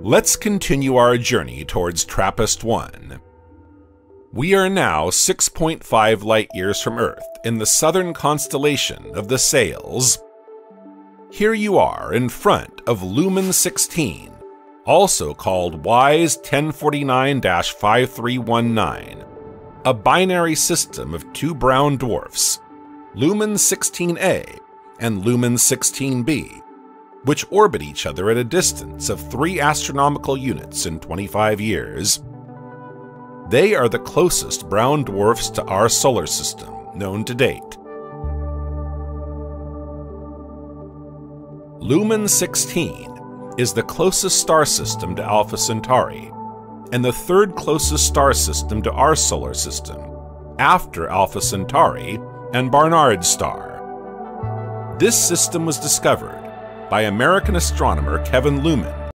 Let's continue our journey towards TRAPPIST 1. We are now 6.5 light years from Earth in the southern constellation of the Sails. Here you are in front of Luhman 16, also called WISE 1049 5319, a binary system of two brown dwarfs, Luhman 16A and Luhman 16b, which orbit each other at a distance of 3 astronomical units in 25 years. They are the closest brown dwarfs to our solar system known to date. Luhman 16 is the closest star system to Alpha Centauri, and the third closest star system to our solar system, after Alpha Centauri and Barnard's star. This system was discovered by American astronomer Kevin Luhman